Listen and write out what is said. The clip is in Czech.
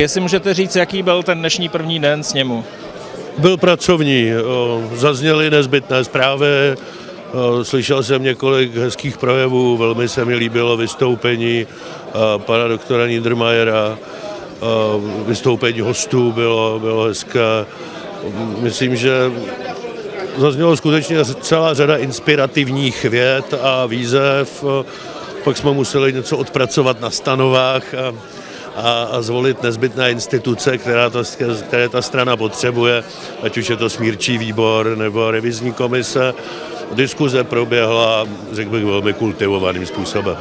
jestli můžete říct, jaký byl ten dnešní první den sněmu? Byl pracovní, zazněly nezbytné zprávy, slyšel jsem několik hezkých projevů, velmi se mi líbilo vystoupení pana doktora Niedermayera, vystoupení hostů bylo, bylo hezké. Myslím, že zaznělo skutečně celá řada inspirativních věd a výzev. Pak jsme museli něco odpracovat na stanovách a, a, a zvolit nezbytné instituce, která ta, které ta strana potřebuje, ať už je to smírčí výbor nebo revizní komise. Diskuze proběhla, řekl bych, velmi kultivovaným způsobem.